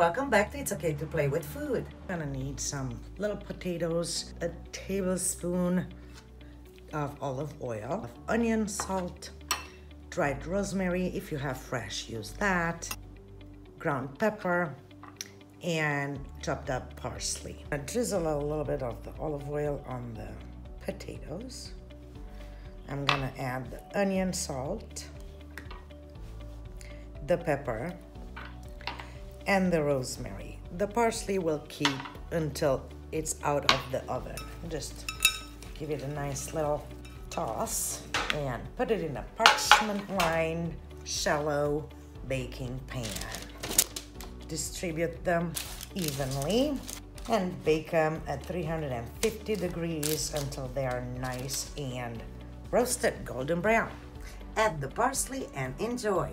Welcome back to It's Okay to Play with Food. Gonna need some little potatoes, a tablespoon of olive oil, of onion, salt, dried rosemary. If you have fresh, use that. Ground pepper and chopped up parsley. I drizzle a little bit of the olive oil on the potatoes. I'm gonna add the onion, salt, the pepper, and the rosemary. The parsley will keep until it's out of the oven. Just give it a nice little toss and put it in a parchment lined shallow baking pan. Distribute them evenly and bake them at 350 degrees until they are nice and roasted golden brown. Add the parsley and enjoy.